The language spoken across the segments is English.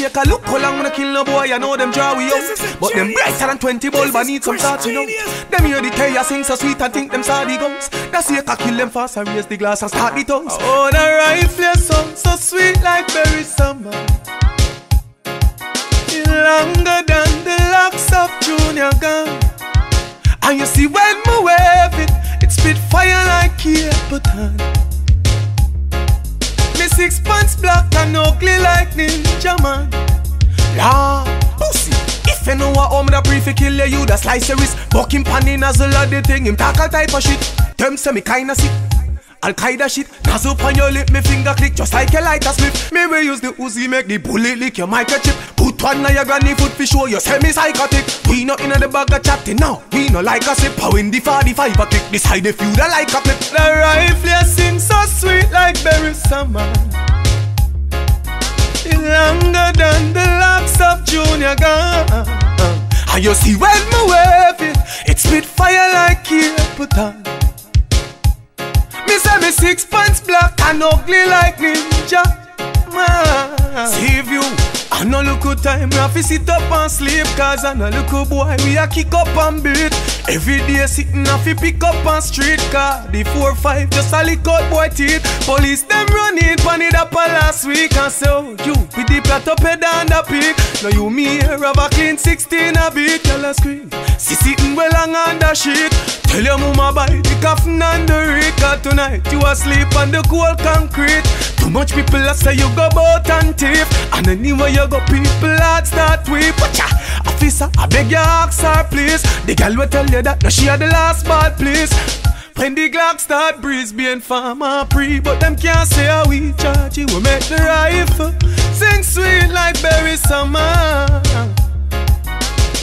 shake a look how long when I kill no boy, I know them draw we out. But them brighter than 20 bulb, I need some starting out. Them hear the tell sing so sweet and think them saw the guns. That shake a kill them fast, I raise the glass and start the tongues. Oh, the rifle song so sweet like Beres Hammond. Longer than the locks of Junior Gong. And you see when me wave it, it spit fire like Cape Me six pants black and ugly brief kill you, you the slice your wrist. Bucking pan in a lot the thing, him talk all type of shit. Them say me kinda sick. Al Qaeda shit, nozzle on your lip, me finger click just like a lighter slip. Me we use the Uzi, make the bullet lick your microchip. Put one on your granny foot for show you semi psychotic. We not in the bag of chatting now, we no like a sip. How in the 45 a kick, decide if you da like a clip. The rifle sing so sweet like Beres Hammond. It longer than the locks of Junior Gong. And you see when me wave it, it spit fire like Cape me say me six pants black and ugly like ninja. Man. Save you. I no look good time, me have to sit up and sleep Cause I no look good boy, we a kick up and beat Every day sitting off fi pick up on street car. The 4-5 just a out boy teeth. Police them running pan it up last week. And so oh, you with the plat up head and the peak. Now you me here have a clean 16 a beat. Tell a scream, see sitting well long on the sheet. Tell your mama buy the coffin and the Cause tonight you asleep on the cold concrete. Too much people a say you go bout and thief. And anyway you go people heart start weep I beg you ask her please. The girl will tell you that no she had the last bad please. When the Glock start breeze being farmer pre But them can't say how we charge you. We make the rifle Sing sweet like Beres Hammond.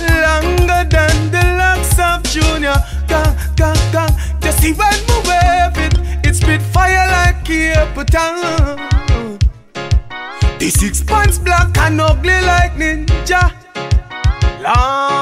Longer than the locks of Junior. Gang, gang, gang Just see when we wave it It spit fire like Cape Town. The six pants black and ugly like ninja. Long